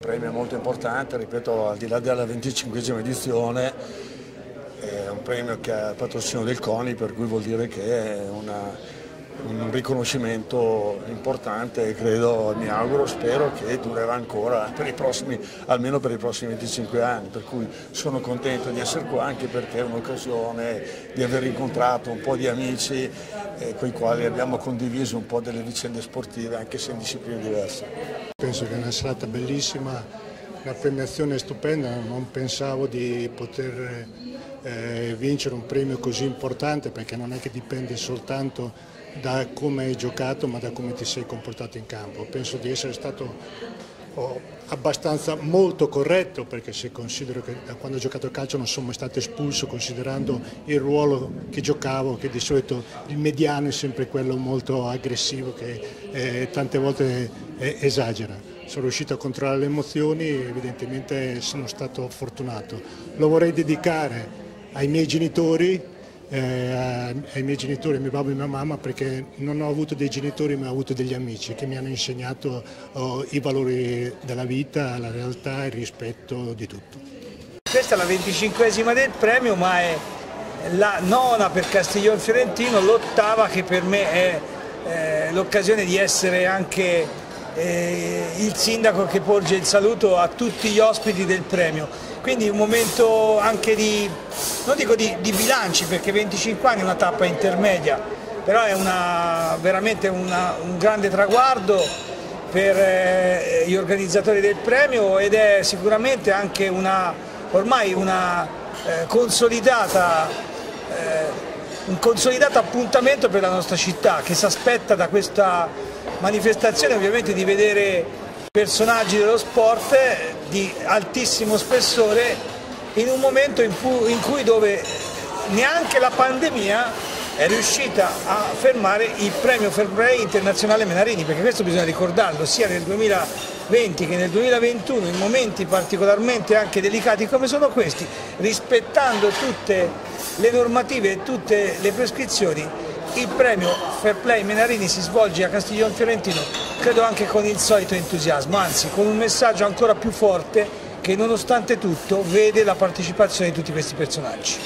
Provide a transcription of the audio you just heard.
Il premio è molto importante, ripeto, al di là della 25esima edizione, è un premio che ha il patrocinio del CONI, per cui vuol dire che è una, un riconoscimento importante e credo, mi auguro, spero che durerà ancora per prossimi, almeno per i prossimi 25 anni, per cui sono contento di essere qua anche perché è un'occasione di aver incontrato un po' di amici eh, con i quali abbiamo condiviso un po' delle vicende sportive anche se in discipline diverse. Penso che è una serata bellissima, una premiazione stupenda, non pensavo di poter eh, vincere un premio così importante perché non è che dipende soltanto da come hai giocato ma da come ti sei comportato in campo. Penso di essere stato oh, abbastanza molto corretto perché se considero che da quando ho giocato a calcio non sono mai stato espulso considerando il ruolo che giocavo che di solito il mediano è sempre quello molto aggressivo che eh, tante volte eh, esagera. Sono riuscito a controllare le emozioni e evidentemente sono stato fortunato. Lo vorrei dedicare ai miei genitori eh, ai miei genitori, a mio babbo e mia mamma perché non ho avuto dei genitori ma ho avuto degli amici che mi hanno insegnato oh, i valori della vita, la realtà e il rispetto di tutto. Questa è la 25esima del premio ma è la nona per Castiglione Fiorentino, l'ottava che per me è eh, l'occasione di essere anche eh, il sindaco che porge il saluto a tutti gli ospiti del premio. Quindi un momento anche di, non dico di, di bilanci perché 25 anni è una tappa intermedia, però è una, veramente una, un grande traguardo per eh, gli organizzatori del premio ed è sicuramente anche una, ormai una eh, consolidata eh, un consolidato appuntamento per la nostra città che si aspetta da questa manifestazione ovviamente di vedere personaggi dello sport di altissimo spessore in un momento in cui, in cui neanche la pandemia è riuscita a fermare il premio Fair Play internazionale Menarini, perché questo bisogna ricordarlo, sia nel 2020 che nel 2021, in momenti particolarmente anche delicati come sono questi, rispettando tutte le normative e tutte le prescrizioni, il premio Fair Play Menarini si svolge a Castiglione Fiorentino, credo anche con il solito entusiasmo, anzi con un messaggio ancora più forte che nonostante tutto vede la partecipazione di tutti questi personaggi.